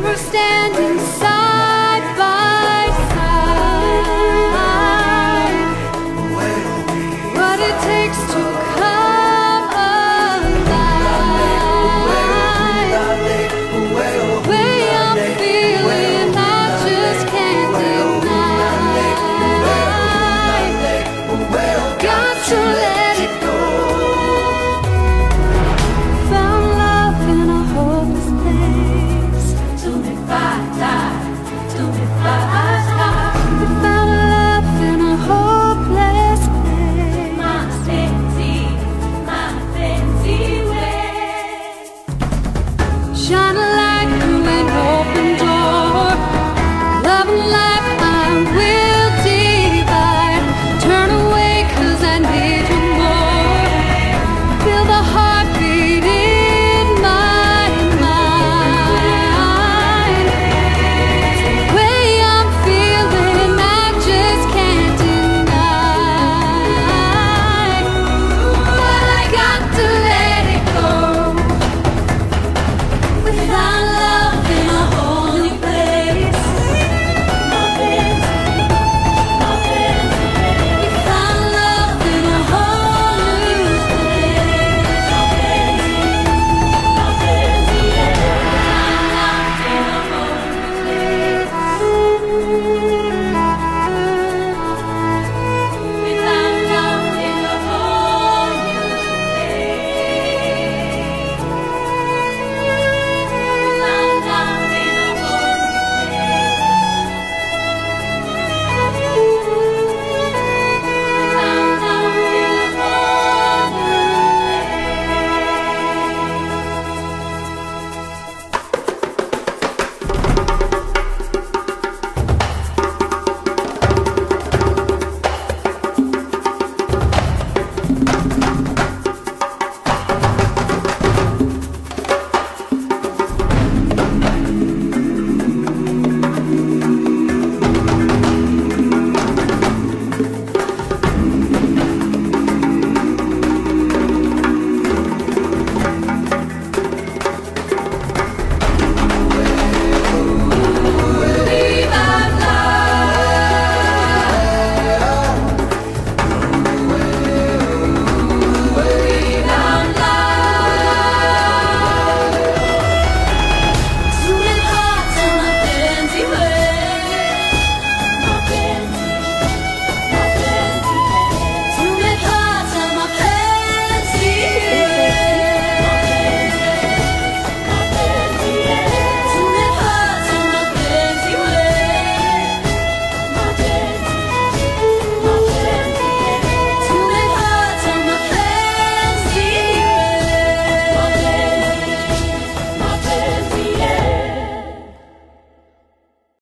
summer standing